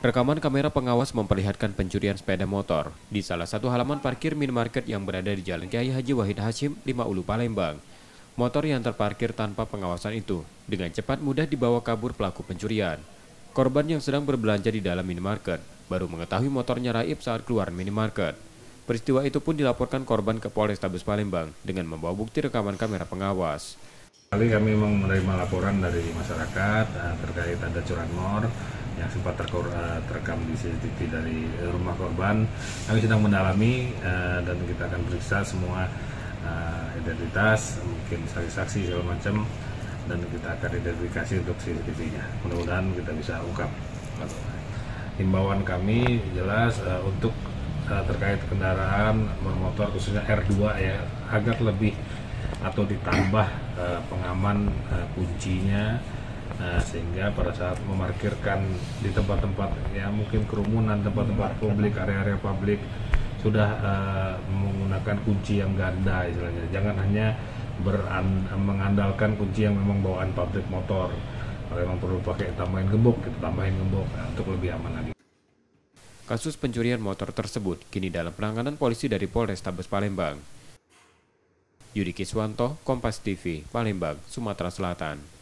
Rekaman kamera pengawas memperlihatkan pencurian sepeda motor di salah satu halaman parkir minimarket yang berada di Jalan Kiai Haji Wahid Hashim, 5 Ulu Palembang. Motor yang terparkir tanpa pengawasan itu dengan cepat mudah dibawa kabur pelaku pencurian. Korban yang sedang berbelanja di dalam minimarket baru mengetahui motornya raib saat keluar minimarket. Peristiwa itu pun dilaporkan korban ke Polrestabes Palembang dengan membawa bukti rekaman kamera pengawas. Kali kami menerima laporan dari masyarakat uh, terkait ada curanmor yang sempat terkor, uh, terekam di CCTV dari rumah korban. Kami sedang mendalami uh, dan kita akan periksa semua uh, identitas, mungkin saksi-saksi segala macam dan kita akan identifikasi untuk CCTV-nya. Mudah-mudahan kita bisa ungkap. Himbauan kami jelas uh, untuk uh, terkait kendaraan bermotor khususnya R2 ya agar lebih atau ditambah uh, pengaman uh, kuncinya uh, sehingga pada saat memarkirkan di tempat-tempat ya mungkin kerumunan tempat-tempat publik area-area publik sudah uh, menggunakan kunci yang ganda istilahnya. Jangan hanya beran, mengandalkan kunci yang memang bawaan pabrik motor. Kalau memang perlu pakai tambahin gembok kita tambahin gembok nah, untuk lebih aman lagi. Kasus pencurian motor tersebut kini dalam penanganan polisi dari Polrestabes Palembang. Yudi Kiswanto, Kompas TV, Palembang, Sumatera Selatan.